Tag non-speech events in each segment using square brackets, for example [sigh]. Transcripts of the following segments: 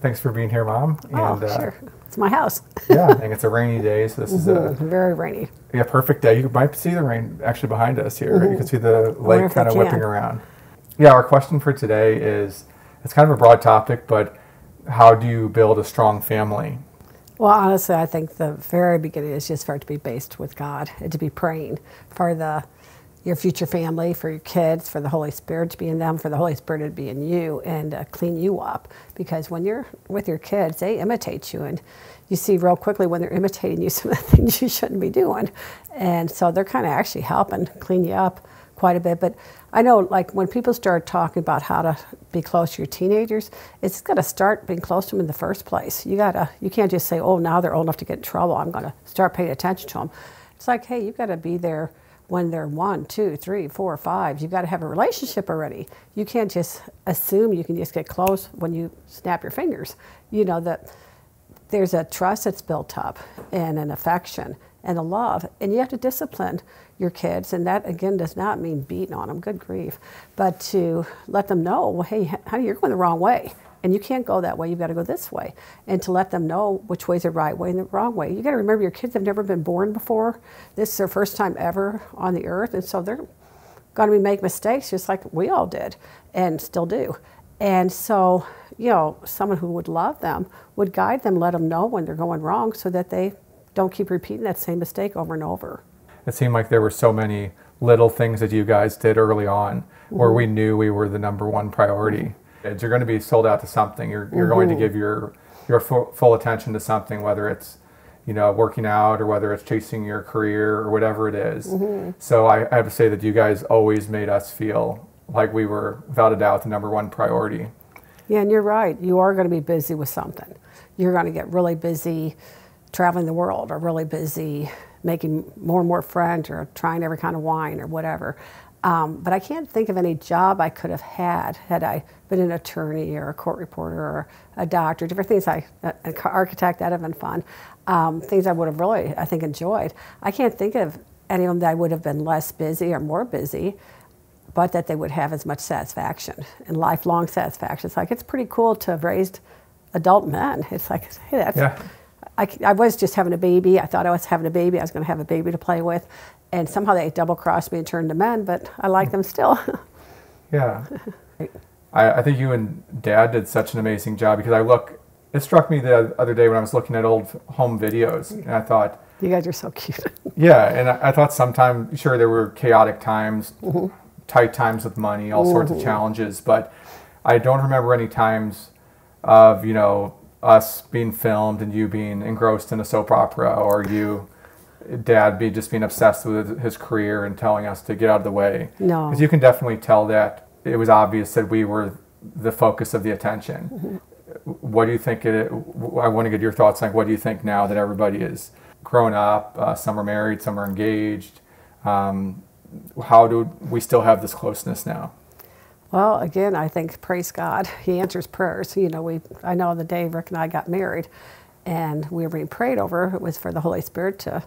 Thanks for being here, Mom. Oh, And, uh, sure. It's my house. [laughs] yeah, I think it's a rainy day, so this is a Very rainy. yeah perfect day. You might see the rain actually behind us here. You can see the lake kind of whipping around. Yeah, our question for today is it's kind of a broad topic, but how do you build a strong family? Well, honestly, I think the very beginning is just for it to be based with God and to be praying for the your future family, for your kids, for the Holy Spirit to be in them, for the Holy Spirit to be in you and uh, clean you up. Because when you're with your kids, they imitate you, and you see real quickly when they're imitating you [laughs] some of the things you shouldn't be doing, and so they're kind of actually helping clean you up quite a bit. But I know, like, when people start talking about how to be close to your teenagers, it's got to start being close to them in the first place. You gotta, you can't just say, "Oh, now they're old enough to get in trouble. I'm going to start paying attention to them." It's like, hey, you've got to be there when they're one, two, three, four, five. You've got to have a relationship already. You can't just assume you can just get close when you snap your fingers. You know that there's a trust that's built up and an affection and a love and you have to discipline your kids and that again does not mean beating on them good grief but to let them know well, hey honey you're going the wrong way and you can't go that way. You've got to go this way. And to let them know which way's the right way and the wrong way. You got to remember your kids have never been born before. This is their first time ever on the earth. And so they're going to be make mistakes just like we all did and still do. And so you know someone who would love them would guide them let them know when they're going wrong so that they don't keep repeating that same mistake over and over. It seemed like there were so many little things that you guys did early on where mm-hmm. we knew we were the number one priority. You're going to be sold out to something. You're, you're going to mm-hmm. give your your full, full attention to something, whether it's you know working out or whether it's chasing your career or whatever it is. Mm-hmm. So I, I have to say that you guys always made us feel like we were without a doubt the number one priority. Yeah, and you're right. You are going to be busy with something. You're going to get really busy traveling the world or really busy making more and more friends or trying every kind of wine or whatever. Um, but I can't think of any job I could have had had I been an attorney or a court reporter or a doctor, different things. I, an architect, that'd have been fun. Um, things I would have really, I think, enjoyed. I can't think of any of them that I would have been less busy or more busy but that they would have as much satisfaction and lifelong satisfaction. It's like it's pretty cool to have raised adult men. It's like, hey, that's. Yeah. I, I was just having a baby. I thought I was having a baby. I was going to have a baby to play with, and somehow they double crossed me and turned to men. But I like them still. [laughs] Yeah. I, I think you and Dad did such an amazing job because I look. It struck me the other day when I was looking at old home videos, and I thought, you guys are so cute. [laughs] yeah, and I, I thought sometime, sure, there were chaotic times, mm-hmm. tight times with money, all sorts of mm-hmm. challenges, but I don't remember any times of you know us being filmed and you being engrossed in a soap opera or you. Dad be just being obsessed with his career and telling us to get out of the way. No. because you can definitely tell that it was obvious that we were the focus of the attention. What do you think? It, I want to get your thoughts. Like, what do you think now that everybody is grown up? Uh, some are married, some are engaged. Um, how do we still have this closeness now? Well, again, I think praise God, [laughs] He answers prayers. You know, we I know the day Rick and I got married, and we were being prayed over. It was for the Holy Spirit to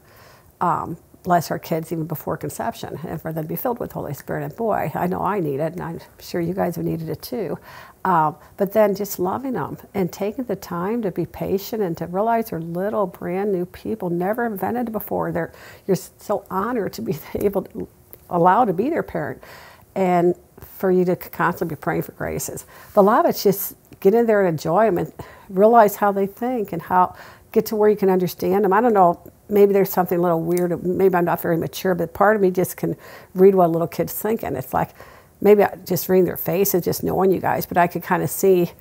um, bless our kids even before conception, and for them to be filled with Holy Spirit. And boy, I know I need it, and I'm sure you guys have needed it too. Um, but then just loving them and taking the time to be patient and to realize they're little, brand new people, never invented before. They're you're so honored to be [laughs] able to allow to be their parent, and for you to constantly be praying for graces. But a lot of it's just get in there and enjoy them and realize how they think and how get to where you can understand them. I don't know, maybe there's something a little weird, maybe I'm not very mature, but part of me just can read what a little kid's thinking. It's like maybe I just reading their faces, just knowing you guys, but I could kind of see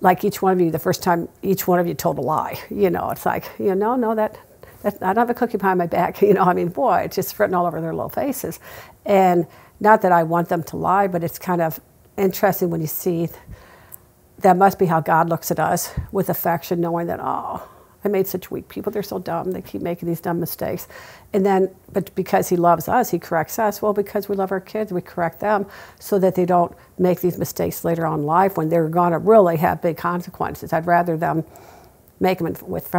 like each one of you, the first time each one of you told a lie, you know, it's like, you know, no, that, that I don't have a cookie pie on my back, [laughs] you know, I mean, boy, it's just written all over their little faces. And not that I want them to lie, but it's kind of interesting when you see that must be how God looks at us with affection, knowing that, oh, I made such weak people. They're so dumb. They keep making these dumb mistakes. And then, but because He loves us, He corrects us. Well, because we love our kids, we correct them so that they don't make these mistakes later on in life when they're going to really have big consequences. I'd rather them make them in, with,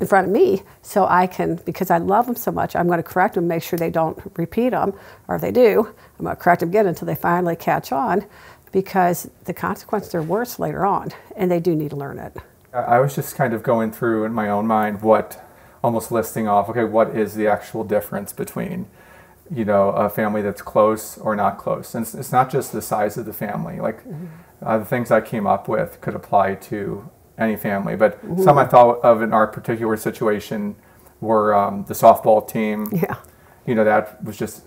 in front of me so I can, because I love them so much, I'm going to correct them, make sure they don't repeat them. Or if they do, I'm going to correct them again until they finally catch on because the consequences are worse later on, and they do need to learn it. I was just kind of going through in my own mind what, almost listing off, okay, what is the actual difference between, you know, a family that's close or not close? And it's, it's not just the size of the family. Like mm-hmm. uh, the things I came up with could apply to any family, but mm-hmm. some I thought of in our particular situation were um, the softball team. Yeah. You know, that was just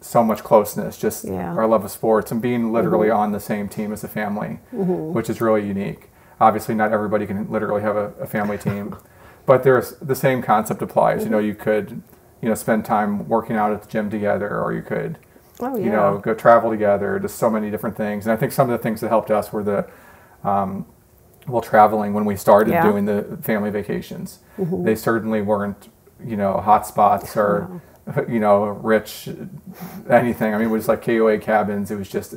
so much closeness, just yeah. our love of sports and being literally mm-hmm. on the same team as a family, mm-hmm. which is really unique. Obviously, not everybody can literally have a, a family team, [laughs] but there's the same concept applies. Mm-hmm. You know, you could, you know, spend time working out at the gym together, or you could, oh, yeah. you know, go travel together. Just so many different things. And I think some of the things that helped us were the, um, well, traveling when we started yeah. doing the family vacations. Mm-hmm. They certainly weren't, you know, hot spots or [laughs] you know, rich, anything. I mean, it was like KOA cabins. It was just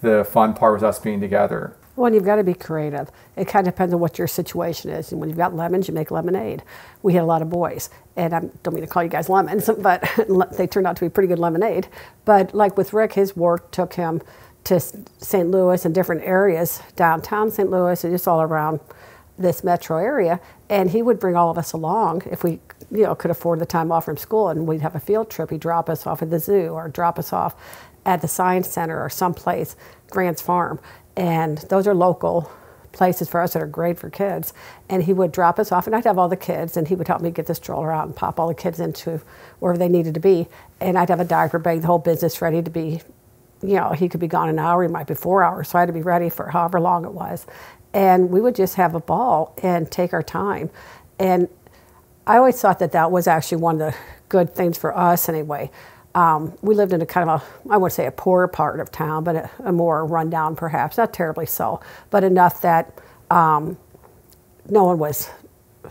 the fun part was us being together. Well, you've got to be creative. It kind of depends on what your situation is. And when you've got lemons, you make lemonade. We had a lot of boys, and I don't mean to call you guys lemons, [laughs] but they turned out to be pretty good lemonade. But like with Rick, his work took him to St. Louis and different areas, downtown St. Louis, and just all around this metro area. And he would bring all of us along if we you know, could afford the time off from school and we'd have a field trip. He'd drop us off at the zoo or drop us off at the science center or someplace, Grant's Farm. And those are local places for us that are great for kids. And he would drop us off, and I'd have all the kids, and he would help me get the stroller out and pop all the kids into wherever they needed to be. And I'd have a diaper bag, the whole business ready to be, you know, he could be gone an hour, he might be four hours, so I had to be ready for however long it was. And we would just have a ball and take our time. And I always thought that that was actually one of the good things for us anyway. Um, we lived in a kind of a, I wouldn't say a poorer part of town, but a, a more rundown perhaps, not terribly so, but enough that um, no one was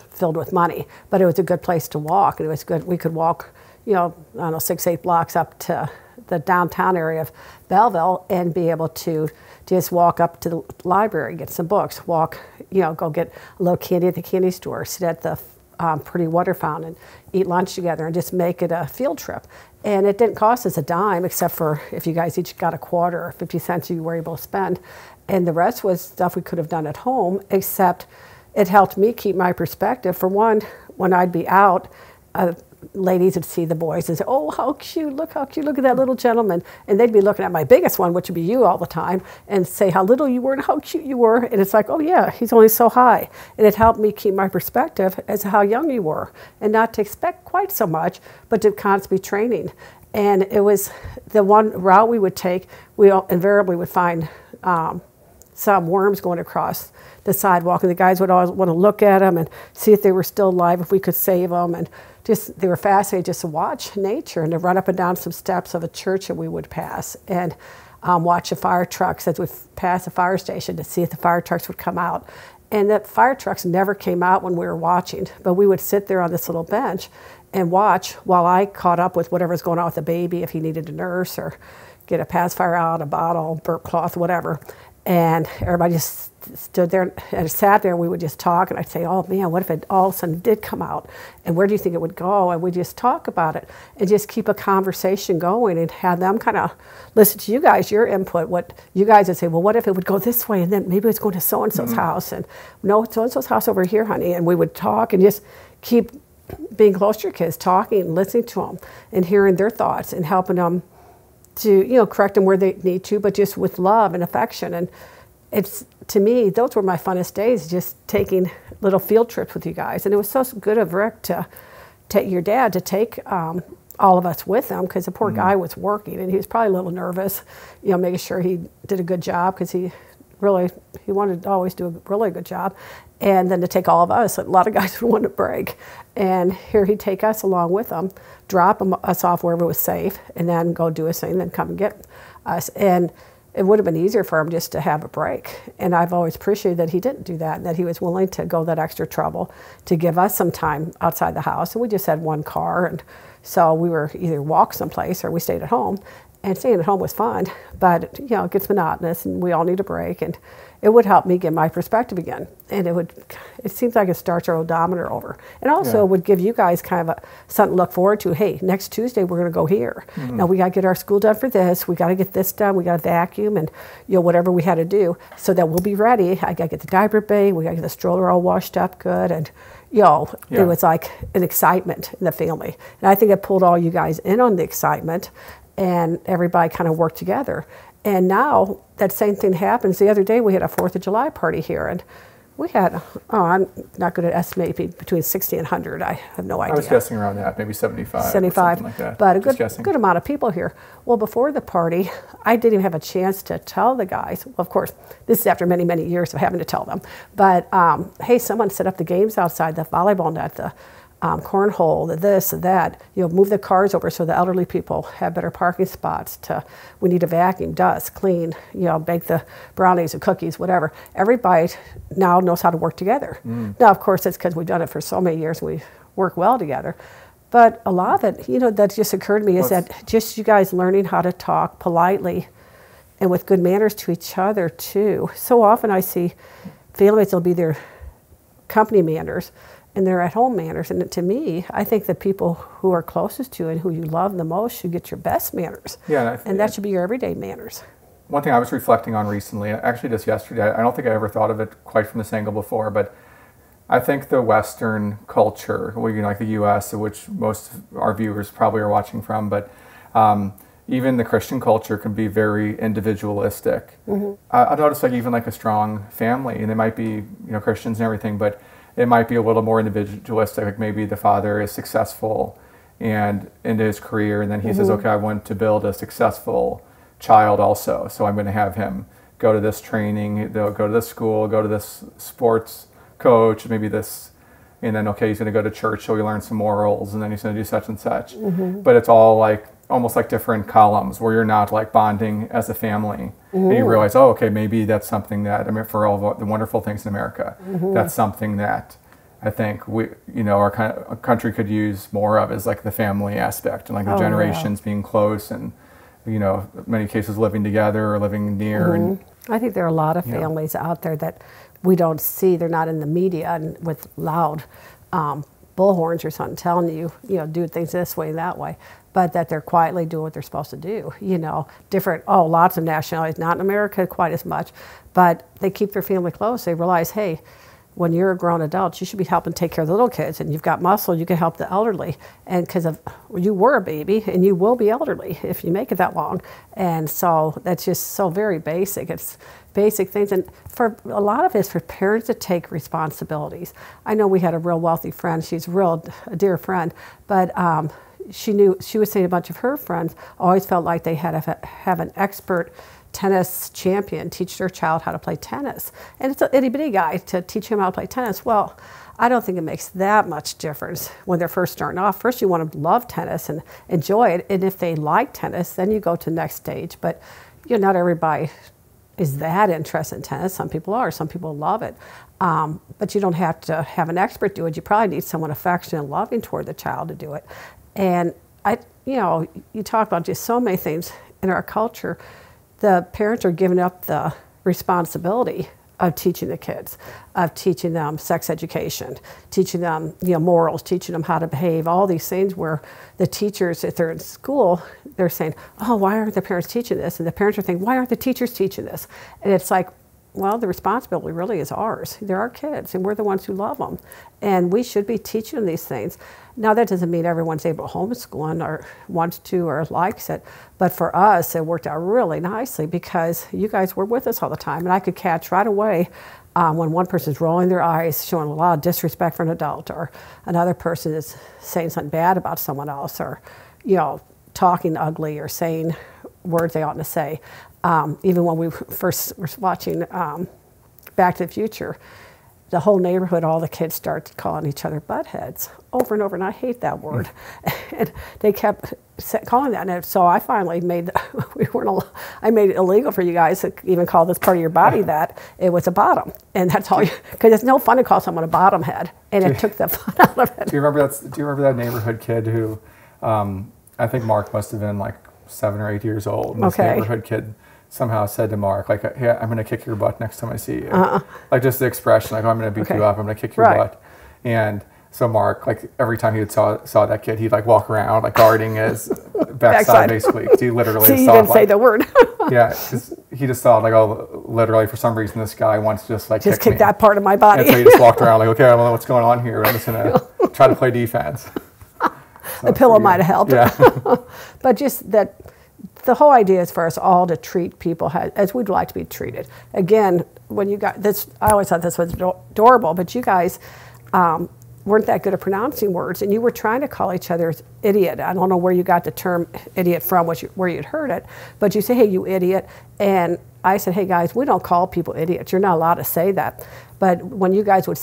filled with money. But it was a good place to walk, and it was good. We could walk, you know, I don't know, six, eight blocks up to the downtown area of Belleville and be able to just walk up to the library, get some books, walk, you know, go get a little candy at the candy store, sit at the um, Pretty Water Fountain, eat lunch together, and just make it a field trip. And it didn't cost us a dime, except for if you guys each got a quarter or 50 cents you were able to spend. And the rest was stuff we could have done at home, except it helped me keep my perspective. For one, when I'd be out, uh, ladies would see the boys and say, "Oh, how cute! Look how cute! Look at that little gentleman!" And they'd be looking at my biggest one, which would be you all the time, and say how little you were and how cute you were. And it's like, "Oh yeah, he's only so high." And it helped me keep my perspective as to how young you were, and not to expect quite so much, but to constantly training. And it was the one route we would take. We invariably would find um, some worms going across the sidewalk, and the guys would always want to look at them and see if they were still alive, if we could save them, and just they were fascinated just to watch nature and to run up and down some steps of a church that we would pass and um, watch the fire trucks as we passed a fire station to see if the fire trucks would come out. And the fire trucks never came out when we were watching, but we would sit there on this little bench and watch while I caught up with whatever was going on with the baby, if he needed a nurse or get a pacifier out, a bottle, burp cloth, whatever. And everybody just stood there and sat there, we would just talk, and I'd say, "Oh man, what if it all of a sudden did come out? And where do you think it would go?" And we just talk about it and just keep a conversation going and have them kind of listen to you guys, your input. What you guys would say, "Well, what if it would go this way?" And then maybe it's going to so and so's mm-hmm. house, and no, so and so's house over here, honey. And we would talk and just keep being close to your kids, talking, and listening to them, and hearing their thoughts, and helping them to you know correct them where they need to, but just with love and affection and it's to me those were my funnest days just taking little field trips with you guys. And it was so good of rick to take your dad to take um, all of us with him because the poor mm-hmm. guy was working and he was probably a little nervous you know making sure he did a good job because he really he wanted to always do a really good job. And then to take all of us a lot of [laughs] guys would want to break. And here he'd take us along with him drop us off wherever it was safe and then go do his thing and then come and get us. And it would have been easier for him just to have a break. And I've always appreciated that he didn't do that, and that he was willing to go that extra trouble to give us some time outside the house. And we just had one car, and so we were either walk someplace or we stayed at home. And staying at home was fun, but you know it gets monotonous, and we all need a break. And it would help me get my perspective again, and it would. It seems like it starts our odometer over, and also Yeah. would give you guys kind of a, something to look forward to. Hey, next Tuesday we're going to go here. Mm-hmm. Now we got to get our school done for this. We got to get this done. We got to vacuum and you know whatever we had to do so that we'll be ready. I got to get the diaper bay. We got to get the stroller all washed up good, and you know Yeah. it was like an excitement in the family. And I think it pulled all you guys in on the excitement, and everybody kind of worked together. And now that same thing happens. The other day we had a Fourth of July party here, and we had oh I'm not good at estimating between sixty and hundred. I have no idea. I was guessing around that, maybe 75. or 75, something like that. but a good, good amount of people here. Well, before the party, I didn't even have a chance to tell the guys. Well, of course, this is after many, many years of having to tell them. But um, hey, someone set up the games outside, the volleyball net, the um, cornhole, the this, the that. You know, move the cars over so the elderly people have better parking spots. To we need to vacuum, dust, clean. You know, bake the brownies and cookies, whatever. Everybody now knows how to work together. Mm. Now, of course, it's because we've done it for so many years. And We work well together. But a lot of it, you know, that just occurred to me is that just you guys learning how to talk politely and with good manners to each other too. So often I see families will be their company manners and their at home manners. And to me, I think the people who are closest to you and who you love the most should get your best manners. Yeah, and and that should be your everyday manners. One thing I was reflecting on recently, actually just yesterday, I don't think I ever thought of it quite from this angle before, but I think the Western culture, well, you know, like the U.S., which most of our viewers probably are watching from, but um, even the Christian culture can be very individualistic. I, I noticed like even like a strong family, and they might be you know Christians and everything, but it might be a little more individualistic. Like maybe the father is successful and into his career, and then he says, mm-hmm. "Okay, I want to build a successful child also, so I'm going to have him go to this training, they'll go to this school, go to this sports coach, maybe this." And then okay, he's going to go to church, so he learn some morals, and then he's going to do such and such. Mm-hmm. But it's all like almost like different columns where you're not like bonding as a family, and you realize, oh, okay, maybe that's something that I mean, for all the wonderful things in America, that's something that I think we, you know, our kind of, country could use more of is like the family aspect and like the Oh, yeah. generations being close and, you know, many cases living together or living near and I think there are a lot of Yeah. families out there that we don't see. They're not in the media and with loud um, bullhorns or something telling you, you know, do things this way that way, but that they're quietly doing what they're supposed to do. You know, different, oh, lots of nationalities, not in America quite as much, but they keep their family close. They realize, hey, when you're a grown adult, you should be helping take care of the little kids, and you've got muscle, you can help the elderly. And because of you were a baby, and you will be elderly if you make it that long. And so that's just so very basic. It's basic things, and for a lot of it's for parents to take responsibilities. I know we had a real wealthy friend. She's real a dear friend, but. Um, she knew she was saying a bunch of her friends always felt like they had to have an expert tennis champion teach their child how to play tennis. And it's an itty bitty guy to teach him how to play tennis. Well, I don't think it makes that much difference when they're first starting off. First, you want them to love tennis and enjoy it. And if they like tennis, then you go to the next stage. But you know, not everybody is that interested in tennis. Some people are, some people love it. Um, but you don't have to have an expert do it. You probably need someone affectionate and loving toward the child to do it. And I, you know, you talk about just so many things in our culture. The parents are giving up the responsibility of teaching the kids, of teaching them sex education, teaching them you know morals, teaching them how to behave, all these things where the teachers, if they're in school, they're saying, "Oh, why aren't the parents teaching this?" And the parents are thinking, "Why aren't the teachers teaching this?" And it's like, well, the responsibility really is ours. They're our kids, and we're the ones who love them, and we should be teaching them these things. Now, that doesn't mean everyone's able to homeschool or wants to or likes it, but for us, it worked out really nicely because you guys were with us all the time, and I could catch right away um, when one person's rolling their eyes, showing a lot of disrespect for an adult, or another person is saying something bad about someone else, or you know, talking ugly or saying words they oughtn't to say. Um, even when we first were watching um, Back to the Future, the whole neighborhood, all the kids start calling each other buttheads over and over, and I hate that word. [laughs] and they kept calling that, and so I finally made [laughs] we weren't. I made it illegal for you guys to even call this part of your body that. It was a bottom, and that's all. you [laughs] Because it's no fun to call someone a bottom head, and it took the fun out of it. Do you remember that? Do you remember that neighborhood kid who, um, I think Mark must have been like seven or eight years old. And This Okay. neighborhood kid somehow said to Mark, like, "Yeah, I'm going to kick your butt next time I see you." Uh-huh. Like just the expression, like, oh, "I'm going to beat Uh-uh. Okay. you up. I'm going to kick your Right. butt." And so Mark, like every time he would saw saw that kid, he'd like walk around, like guarding his [laughs] backside, Backside. basically. He literally [laughs] See, saw didn't say the word. [laughs] yeah, he just thought like, oh, literally for some reason this guy wants to just like just kick kick that part of my And body. so he just walked around like, okay, I don't know what's going on here. I'm just gonna try to play defense. the pillow might have helped. Yeah. but just that the whole idea is for us all to treat people as we'd like to be treated. Again, when you got this, I always thought this was adorable, but you guys um, weren't that good at pronouncing words, and you were trying to call each other idiot. I don't know where you got the term idiot from, what you, where you'd heard it, but you say, hey, you idiot. And I said, hey, guys, we don't call people idiots. You're not allowed to say that. But when you guys would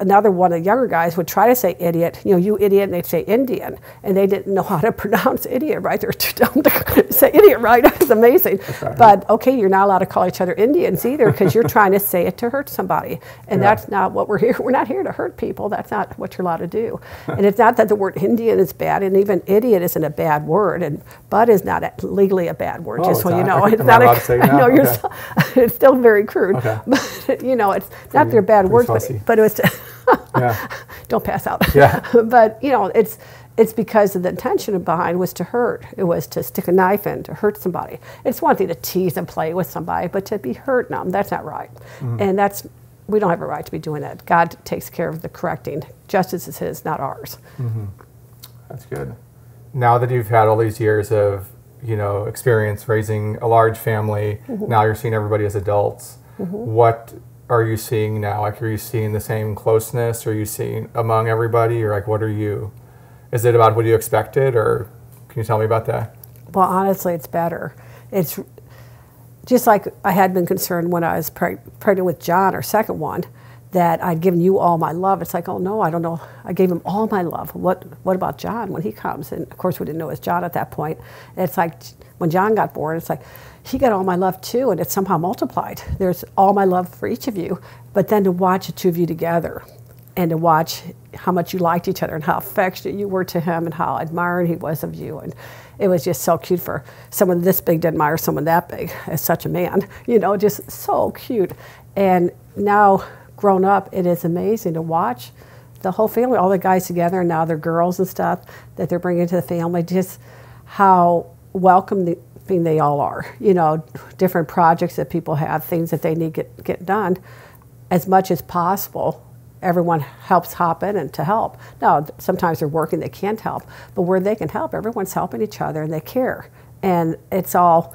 another one of the younger guys would try to say idiot, you know, you idiot, and they'd say Indian, and they didn't know how to [laughs] pronounce idiot right. They're too dumb to [laughs] say idiot right. [laughs] It's amazing. But okay, you're not allowed to call each other Indians either because you're trying to say it to hurt somebody, and Yeah. that's not what we're here. We're not here to hurt people. That's not what you're allowed to do. and it's not that the word Indian is bad, and even idiot isn't a bad word, and bud is not a, legally a bad word. Oh, just so you know, it's not. a, to I now? know you're. It's still very crude, Okay. but you know, it's not Pretty- they're bad words, but, but it was. Yeah. [laughs] don't pass out. Yeah. [laughs] but you know, it's it's because of the intention behind was to hurt. It was to stick a knife in to hurt somebody. It's one thing to tease and play with somebody, but to be hurting them, that's not right. Mm-hmm. And that's we don't have a right to be doing that. God takes care of the correcting. Justice is His, not ours. That's good. Now that you've had all these years of, you know, experience raising a large family, Mm-hmm. now you're seeing everybody as adults. What are you seeing now? Like, are you seeing the same closeness? Are you seeing among everybody, or like, what are you? Is it about what you expected, or can you tell me about that? Well, honestly, it's better. It's just like I had been concerned when I was preg- pregnant with John, our second one, that I'd given you all my love. It's like, oh no, I don't know. I gave him all my love. What What about John when he comes? And of course, we didn't know it was John at that point. And it's like when John got born, it's like he got all my love too, and it somehow multiplied. There's all my love for each of you, but then to watch the two of you together and to watch how much you liked each other and how affectionate you were to him and how admiring he was of you. And it was just so cute for someone this big to admire someone that big as such a man, [laughs] you know, just so cute. And now, grown up, it is amazing to watch the whole family, all the guys together, and now they're girls and stuff that they're bringing to the family, just how welcoming they all are. You know, different projects that people have, things that they need get, get done as much as possible everyone helps hop in and to help now sometimes they're working they can't help but where they can help everyone's helping each other and they care and it's all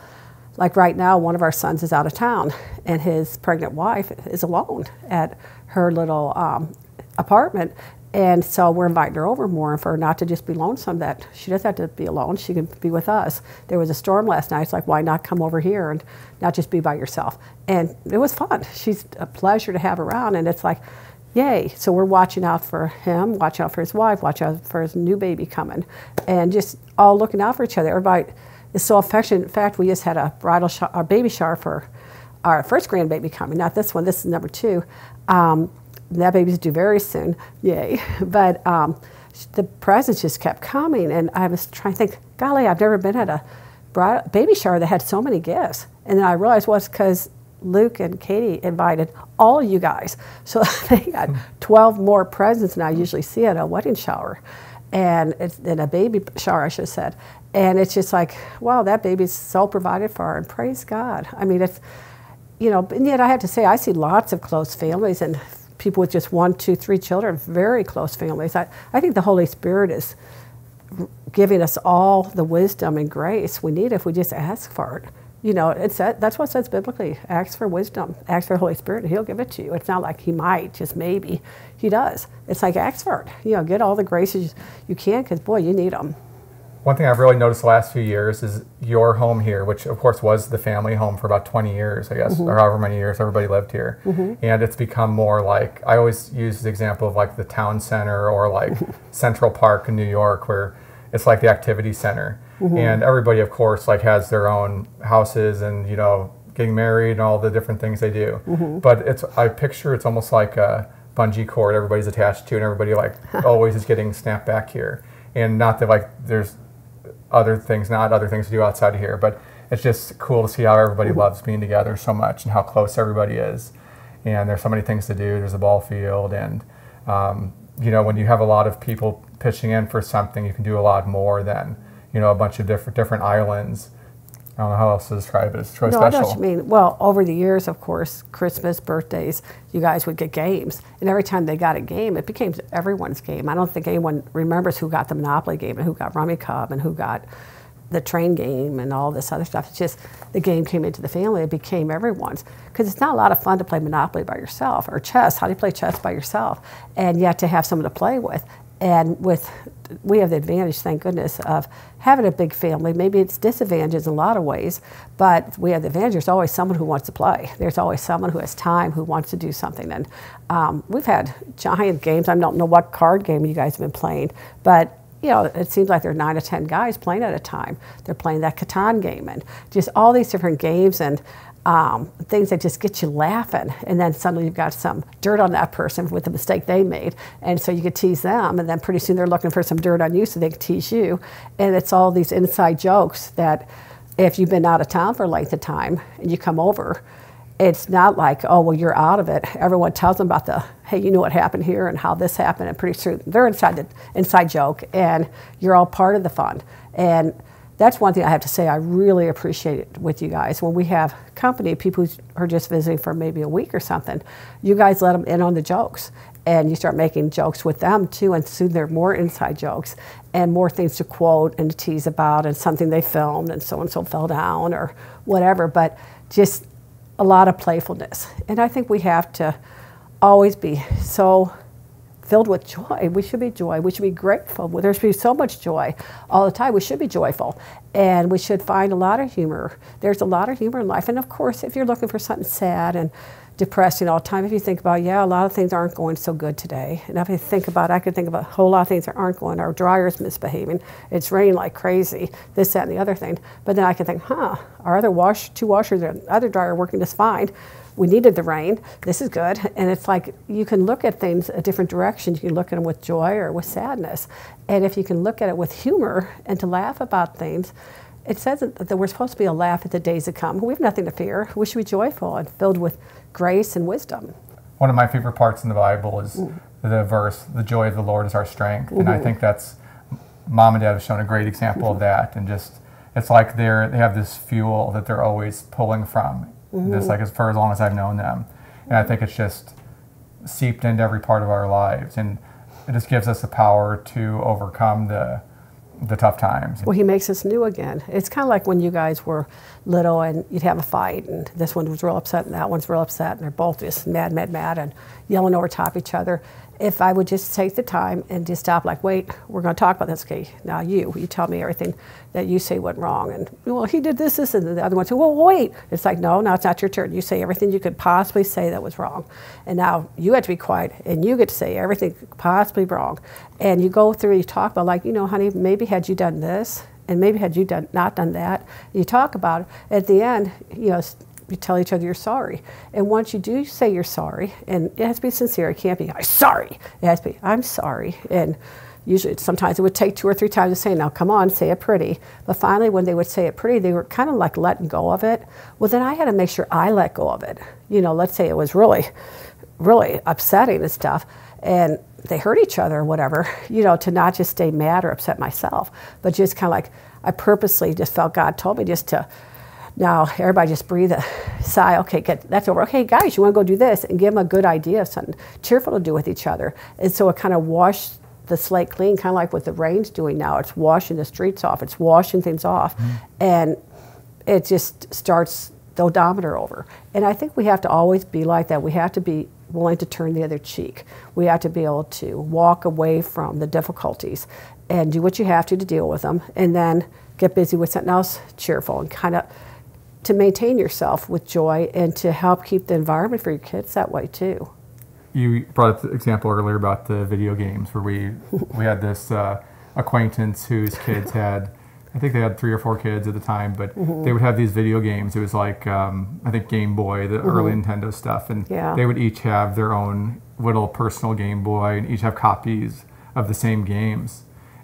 like right now one of our sons is out of town and his pregnant wife is alone at her little um, apartment. And so we're inviting her over more for her not to just be lonesome that she doesn't have to be alone. She can be with us. There was a storm last night. It's like why not come over here and not just be by yourself? And it was fun. She's a pleasure to have around and it's like yay. So we're watching out for him watch out for his wife watch out for his new baby coming and just all looking out for each other. Everybody is so affectionate in fact we just had a bridal shower our baby shower for our first grandbaby coming not this one this is number two um, that baby's due very soon yay [laughs] but um, the presents just kept coming and i was trying to think golly i've never been at a bridal, baby shower that had so many gifts and then i realized well it's because Luke and Katie invited all you guys. [laughs] So [laughs] they got 12 more presents than I usually see at a wedding shower. And in a baby shower, I should have said. And it's just like, wow, that baby's so provided for, and praise God. I mean, it's, you know, and yet I have to say, I see lots of close families and people with just one, two, three children, very close families. I, I think the Holy Spirit is giving us all the wisdom and grace we need if we just ask for it you know, it's that, that's what it says biblically. Ask for wisdom, ask for the Holy Spirit, and He'll give it to you. It's not like He might, just maybe. He does. It's like ask for it. You know, get all the graces you can, because boy, you need them. One thing I've really noticed the last few years is your home here, which of course was the family home for about 20 years, I guess, or mm-hmm. however many years everybody lived here. Mm-hmm. And it's become more like, I always use the example of like the town center or like [laughs] Central Park in New York, where it's like the activity center. Mm-hmm. And everybody, of course, like has their own houses and, you know, getting married and all the different things they do. But it's, I picture it's almost like a bungee cord everybody's attached to and everybody like [laughs] always is getting snapped back here. And not that like there's other things, not other things to do outside of here, but it's just cool to see how everybody loves being together so much and how close everybody is. And there's so many things to do. There's a ball field, and um, you know when you have a lot of people pitching in for something, you can do a lot more than you know a bunch of different different islands. I don't know how else to describe it. It's really No, I know special. what you mean. Well, over the years, of course, Christmas, birthdays, you guys would get games. And every time they got a game, it became everyone's game. I don't think anyone remembers who got the Monopoly game and who got Rummikub and who got the train game and all this other stuff. It's just the game came into the family. It became everyone's. Because it's not a lot of fun to play Monopoly by yourself or chess. How do you play chess by yourself? And yet to have someone to play with. And with, we have the advantage, thank goodness, of having a big family. Maybe it's disadvantages in a lot of ways, but we have the advantage. There's always someone who wants to play. There's always someone who has time who wants to do something. And um, we've had giant games. I don't know what card game you guys have been playing, but you know, it seems like there are nine to ten guys playing at a time. They're playing that Catan game and just all these different games and um, things that just get you laughing. And then suddenly you've got some dirt on that person with the mistake they made. And so you could tease them. And then pretty soon they're looking for some dirt on you so they can tease you. And it's all these inside jokes that if you've been out of town for a length of time and you come over, it's not like, oh, well, you're out of it. Everyone tells them about the, hey, you know what happened here and how this happened. And pretty soon they're inside the inside joke and you're all part of the fun. And that's one thing I have to say I really appreciate it with you guys. When we have company, people who are just visiting for maybe a week or something, you guys let them in on the jokes. And you start making jokes with them too, and soon there are more inside jokes and more things to quote and to tease about, and something they filmed, and so and so fell down or whatever. But just a lot of playfulness. And I think we have to always be so filled with joy. We should be joy. We should be grateful. There should be so much joy all the time. We should be joyful. And we should find a lot of humor. There's a lot of humor in life. And of course, if you're looking for something sad and depressing all the time, if you think about, yeah, a lot of things aren't going so good today. And if you think about, I could think of a whole lot of things that aren't going. Our dryer's misbehaving. It's raining like crazy. This, that, and the other thing. But then I can think, huh, our other wash, two washers, and other dryer working just fine we needed the rain. This is good. And it's like you can look at things a different direction. You can look at them with joy or with sadness. And if you can look at it with humor and to laugh about things, it says that we're supposed to be a laugh at the days to come. We have nothing to fear. We should be joyful and filled with grace and wisdom. One of my favorite parts in the Bible is mm. the verse, "The joy of the Lord is our strength," and I mm-hmm. think that's mom and dad have shown a great example of mm-hmm. that. And just it's like they're they have this fuel that they're always pulling from. Just like as for as long as I've known them, and I think it's just seeped into every part of our lives, and it just gives us the power to overcome the the tough times. Well, he makes us new again. It's kind of like when you guys were little and you'd have a fight, and this one was real upset and that one's real upset, and they're both just mad, mad, mad, and yelling over top each other. If I would just take the time and just stop, like, wait, we're going to talk about this. Okay, now you, you tell me everything that you say went wrong, and well, he did this, this, and the other one said, well, wait. It's like, no, now it's not your turn. You say everything you could possibly say that was wrong, and now you have to be quiet, and you get to say everything possibly wrong, and you go through, you talk about, like, you know, honey, maybe had you done this, and maybe had you done not done that, you talk about it. At the end, you know, you tell each other you're sorry. And once you do say you're sorry, and it has to be sincere, it can't be I'm sorry. It has to be I'm sorry. And usually, sometimes it would take two or three times to say, now come on, say it pretty. But finally, when they would say it pretty, they were kind of like letting go of it. Well, then I had to make sure I let go of it. You know, let's say it was really, really upsetting and stuff. And they hurt each other or whatever, you know, to not just stay mad or upset myself, but just kind of like I purposely just felt God told me just to now everybody just breathe a sigh. Okay, get that's over. Okay, guys, you want to go do this and give them a good idea of something cheerful to do with each other. And so it kind of washed the slate clean, kind of like what the rain's doing now. It's washing the streets off. It's washing things off, mm-hmm. and it just starts the odometer over. And I think we have to always be like that. We have to be willing to turn the other cheek. We have to be able to walk away from the difficulties and do what you have to to deal with them, and then get busy with something else cheerful and kind of to maintain yourself with joy and to help keep the environment for your kids that way too. You brought up the example earlier about the video games where we we had this uh, acquaintance whose kids had I think they had three or four kids at the time, but Mm-hmm. they would have these video games. It was like um, I think Game Boy, the early Nintendo stuff, and. Yeah. they would each have their own little personal Game Boy and each have copies of the same games.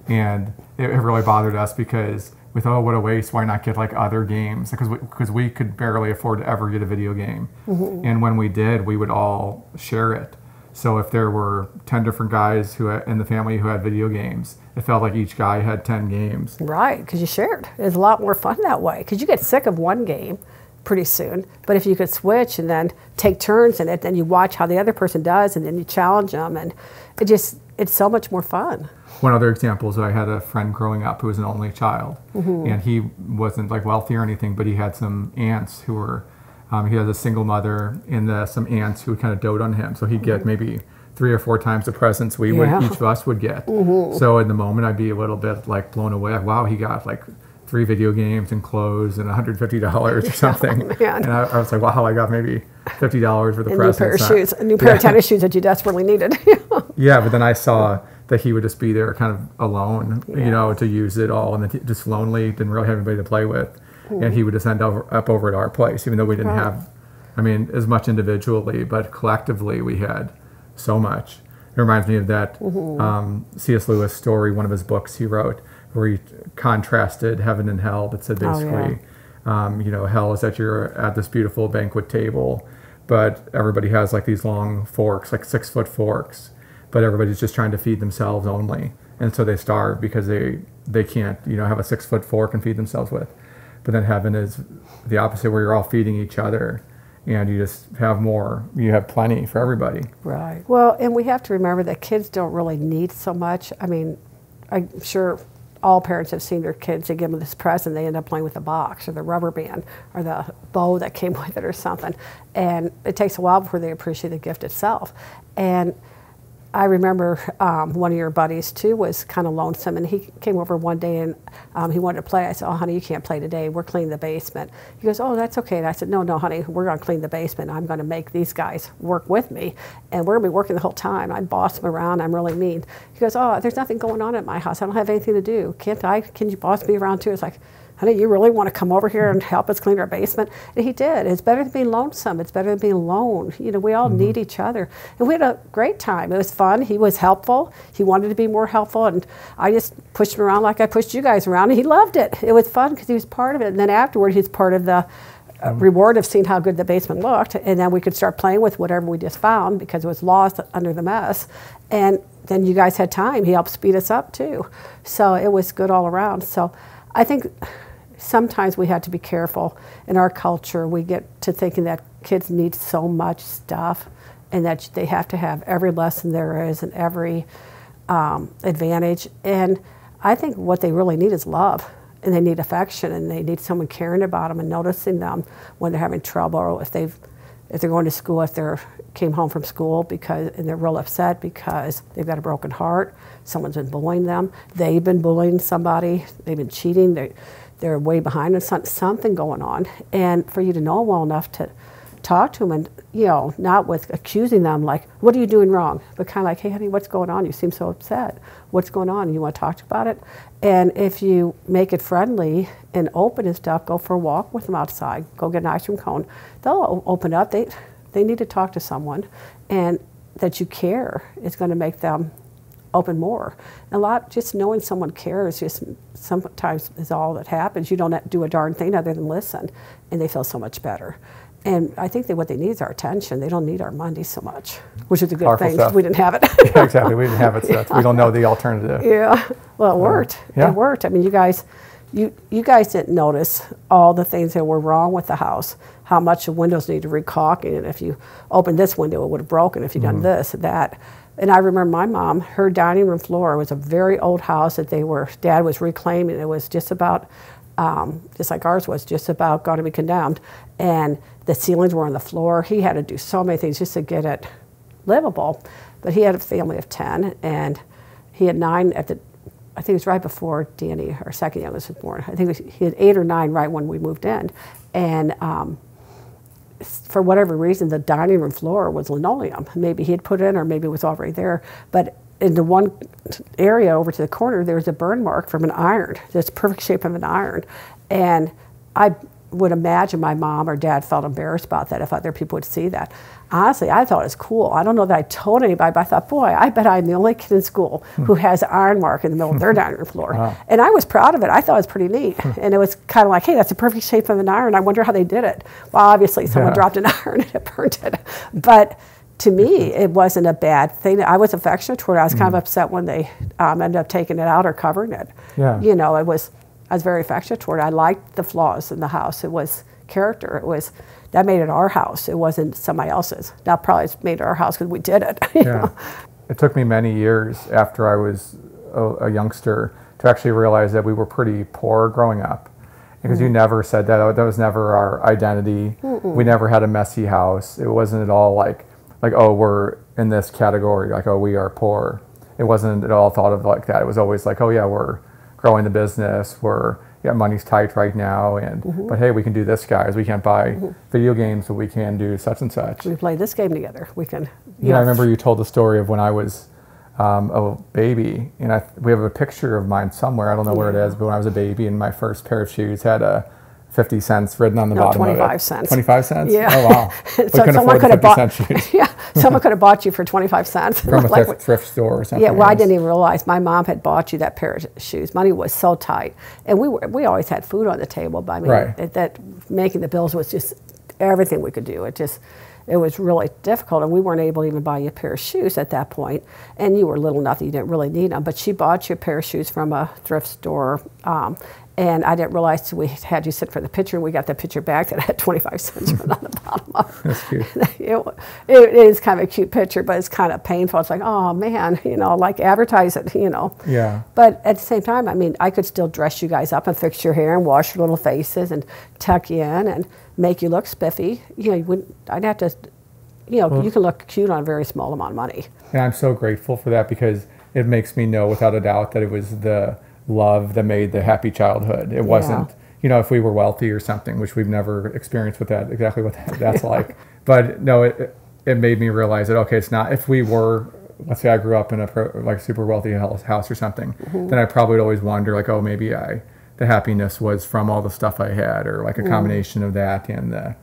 And it, it really bothered us because we thought, oh, what a waste. Why not get like other games? Because we, because we could barely afford to ever get a video game. Mm-hmm. And when we did, we would all share it. So if there were 10 different guys who in the family who had video games, it felt like each guy had 10 games. Right, because you shared. It's a lot more fun that way because you get sick of one game pretty soon. But if you could switch and then take turns in it, then you watch how the other person does and then you challenge them and it just, it's so much more fun. One other example is I had a friend growing up who was an only child mm-hmm. and he wasn't like wealthy or anything, but he had some aunts who were um, he has a single mother and the, some aunts who would kind of dote on him. So he'd get maybe three or four times the presents we would each of us would get. Mm-hmm. So in the moment, I'd be a little bit like blown away. Wow, he got like three video games and clothes and $150 or [laughs] something. [laughs] Oh, and I, I, was like, wow, I got maybe $50 for the presents. New pair of shoes, a new pair yeah. of tennis shoes that you desperately needed. [laughs] yeah, but then I saw that he would just be there kind of alone, yeah. you know, to use it all and then just lonely, didn't really have anybody to play with mm-hmm. and he would just end over, up over at our place, even though we didn't right. have, I mean, as much individually, but collectively we had so much. It reminds me of that mm-hmm. um, C.S. Lewis story, one of his books he wrote, where he contrasted heaven and hell, but said basically, oh, yeah. um, you know, hell is that you're at this beautiful banquet table, but everybody has like these long forks, like six foot forks, but everybody's just trying to feed themselves only. And so they starve because they, they can't, you know, have a six foot fork and feed themselves with. But then heaven is the opposite, where you're all feeding each other and you just have more. You have plenty for everybody. Right. Well and we have to remember that kids don't really need so much. I mean i'm sure all parents have seen their kids they give them this present they end up playing with the box or the rubber band or the bow that came [laughs] with it or something. And it takes a while before they appreciate the gift itself. And I remember um, one of your buddies too was kind of lonesome, and he came over one day and um, he wanted to play. I said, "Oh, honey, you can't play today. We're cleaning the basement." He goes, "Oh, that's okay." And I said, "No, no, honey, we're going to clean the basement. I'm going to make these guys work with me, and we're going to be working the whole time. I boss them around. I'm really mean." He goes, "Oh, there's nothing going on at my house. I don't have anything to do. Can't I? Can you boss me around too?" It's like honey, you really want to come over here and help us clean our basement? And he did. It's better than being lonesome. It's better than being alone. You know, we all mm-hmm. need each other. And we had a great time. It was fun. He was helpful. He wanted to be more helpful. And I just pushed him around like I pushed you guys around. And he loved it. It was fun because he was part of it. And then afterward, he's part of the uh, mm-hmm. reward of seeing how good the basement looked. And then we could start playing with whatever we just found because it was lost under the mess. And then you guys had time. He helped speed us up too. So it was good all around. So I think sometimes we have to be careful. In our culture, we get to thinking that kids need so much stuff and that they have to have every lesson there is and every um, advantage. And I think what they really need is love and they need affection and they need someone caring about them and noticing them when they're having trouble or if they've if they're going to school if they're came home from school because and they're real upset because they've got a broken heart someone's been bullying them they've been bullying somebody they've been cheating they they're way behind and something going on. And for you to know well enough to talk to them and, you know, not with accusing them like, what are you doing wrong? But kind of like, hey, honey, what's going on? You seem so upset. What's going on? You want to talk about it? And if you make it friendly and open and stuff, go for a walk with them outside, go get an ice cream cone. They'll open up. They, they need to talk to someone. And that you care is going to make them open more. a lot, just knowing someone cares, just sometimes is all that happens. You don't do a darn thing other than listen, and they feel so much better. And I think that what they need is our attention. They don't need our money so much, which is a good Powerful thing. Stuff. We didn't have it. [laughs] yeah, exactly. We didn't have it, so yeah. we don't know the alternative. [laughs] Yeah. Well, it worked. yeah. It worked. I mean, you guys, you you guys didn't notice all the things that were wrong with the house. How much the windows needed recalking, and if you opened this window, it would have broken. If you mm-hmm. done this, that and I remember my mom, her dining room floor was a very old house that they were, dad was reclaiming. It was just about, um, just like ours was, just about going to be condemned. And the ceilings were on the floor. He had to do so many things just to get it livable. But he had a family of 10, and he had nine at the, I think it was right before Danny, our second youngest, was born. I think was, he had eight or nine right when we moved in. And um, for whatever reason, the dining room floor was linoleum. Maybe he had put it in, or maybe it was already there. But in the one area over to the corner, there was a burn mark from an iron, this perfect shape of an iron. And I would imagine my mom or dad felt embarrassed about that if other people would see that. Honestly, I thought it was cool. I don't know that I told anybody, but I thought, boy, I bet I'm the only kid in school hmm. who has an iron mark in the middle of their [laughs] dining room floor. Wow. And I was proud of it. I thought it was pretty neat. Hmm. and it was kind of like, hey, that's a perfect shape of an iron. I wonder how they did it. Well, obviously, someone Yeah. dropped an [laughs] iron and it burned it. But to me, mm-hmm. it wasn't a bad thing. I was affectionate toward it. I was kind of mm. upset when they um, ended up taking it out or covering it. Yeah. You know, it was, I was very affectionate toward it. I liked the flaws in the house. It was character. It was, that made it our house. It wasn't somebody else's. That probably made it our house because we did it. [laughs] Yeah. know? It took me many years after I was a, a youngster to actually realize that we were pretty poor growing up. Because you mm. never said that. That was never our identity. We never had a messy house. It wasn't at all like, like oh, we're in this category. Like oh, we are poor. It wasn't at all thought of like that. It was always like oh yeah, we're growing the business. We're yeah, money's tight right now, and mm-hmm. but hey, we can do this, guys. We can't buy mm-hmm. video games, but we can do such and such. we played this game together. We can. you Yeah, know, I remember you told the story of when I was um, a baby, and I, we have a picture of mine somewhere. I don't know where it is, but when I was a baby, and my first pair of shoes had a fifty cents written on the No, bottom of it. 25 cents. Twenty-five cents. Yeah. Oh wow. [laughs] So someone afford could have bought. fifty cent shoes [laughs] yeah, someone could have bought you for twenty five cents. from a [laughs] Like, thrift, thrift store or something. Yeah, well, I didn't even realize my mom had bought you that pair of shoes. Money was so tight, and we were we always had food on the table. But I mean, Right. that, that making the bills was just everything we could do. It just it was really difficult, and we weren't able to even buy you a pair of shoes at that point. And you were little enough that you didn't really need them. But she bought you a pair of shoes from a thrift store. Um, and I didn't realize we had you sit for the picture, we got the picture back that had 25 cents on the [laughs] bottom of it. That's cute. [laughs] it, it is kind of a cute picture, but it's kind of painful. It's like, oh man, [laughs] you know, like advertise it, you know. Yeah. But at the same time, I mean, I could still dress you guys up and fix your hair and wash your little faces and tuck you in and make you look spiffy. You know, you wouldn't, I'd have to, you know, you can look cute on a very small amount of money. And I'm so grateful for that because it makes me know without a doubt that it was the love that made the happy childhood. It wasn't, you know, if we were wealthy or something, which we've never experienced with that, exactly what that, [laughs] that's like. But no, it, it made me realize that, okay, it's not, if we were, let's say I grew up in a pro, like super wealthy house, house or something, then I probably would always wonder like, oh, maybe I, the happiness was from all the stuff I had or like a combination of that and the,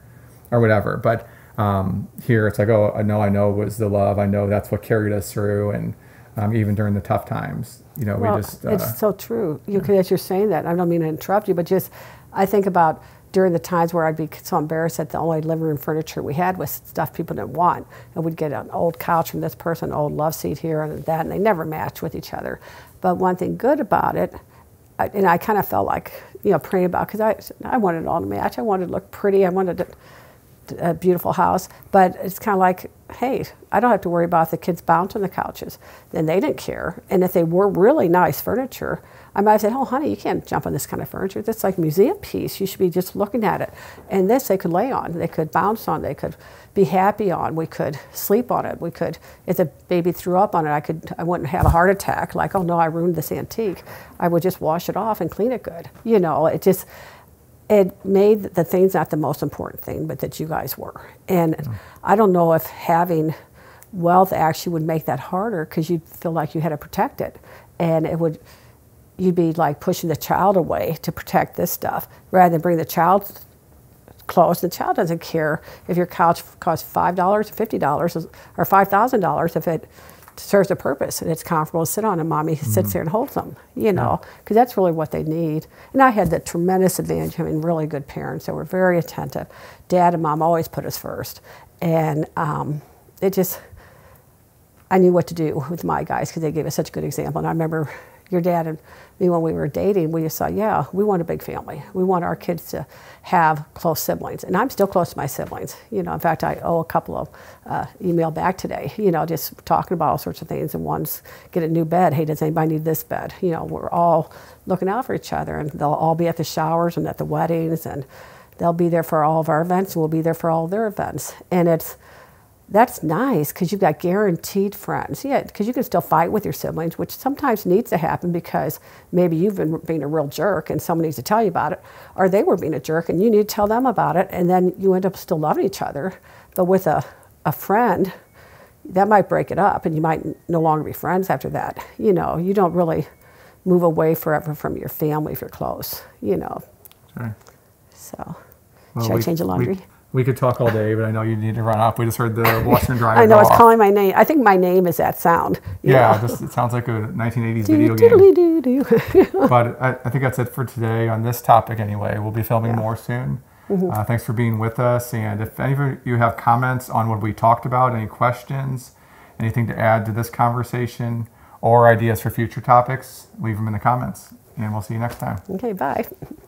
or whatever. But um, here it's like, oh, I know, I know it was the love. I know that's what carried us through, and um, even during the tough times, you know, Well, we just uh, it's so true. You could, as you're saying that, I don't mean to interrupt you, but just I think about during the times where I'd be so embarrassed that the only living room furniture we had was stuff people didn't want, and we'd get an old couch from this person, an old love seat here and that, and they never matched with each other. But one thing good about it, I, and I kind of felt like you know praying about because I I wanted it all to match. I wanted to look pretty. I wanted a beautiful house, but it's kind of like, hey, I don't have to worry about the kids bouncing the couches. Then they didn't care. And if they were really nice furniture, I might have said, oh, honey, you can't jump on this kind of furniture. That's like museum piece. You should be just looking at it. And this they could lay on, they could bounce on, they could be happy on. We could sleep on it. We could, if the baby threw up on it, I could, I wouldn't have a heart attack. Like, oh no, I ruined this antique. I would just wash it off and clean it good. You know, it just it made the things not the most important thing, but that you guys were. And hmm. I don't know if having wealth actually would make that harder because you'd feel like you had to protect it. And it would, you'd be like pushing the child away to protect this stuff rather than bring the child close. The child doesn't care if your couch costs $5 or $50 or $5,000 if it serves a purpose and it's comfortable to sit on and mommy sits there and holds them, you know, because that's really what they need. And I had the tremendous advantage of having really good parents that were very attentive. Dad and mom always put us first. And um, it just, I knew what to do with my guys because they gave us such a good example. And I remember your dad and me when we were dating, we just thought, yeah, we want a big family. We want our kids to have close siblings. And I'm still close to my siblings. You know, in fact, I owe a couple of uh, email back today, you know, just talking about all sorts of things. And one's get a new bed. Hey, does anybody need this bed? You know, we're all looking out for each other. And they'll all be at the showers and at the weddings. And they'll be there for all of our events. And we'll be there for all their events. And it's, that's nice because you've got guaranteed friends. Yeah, because you can still fight with your siblings, which sometimes needs to happen because maybe you've been being a real jerk and someone needs to tell you about it, or they were being a jerk and you need to tell them about it, and then you end up still loving each other. But with a, a friend, that might break it up and you might no longer be friends after that. You know, you don't really move away forever from your family if you're close, you know. Sorry. So, Well, Should I change the laundry? We, could talk all day, but I know you need to run off. We just heard the washer and dryer. I know it's off. calling my name. I think my name is that sound. Yeah, just, it sounds like a 1980s video game. doodly doo doo. [laughs] But I, I think that's it for today on this topic anyway. We'll be filming Yeah. Mm-hmm. more soon. Uh, thanks for being with us. And if any of you have comments on what we talked about, any questions, anything to add to this conversation, or ideas for future topics, leave them in the comments. And we'll see you next time. okay, bye. [laughs]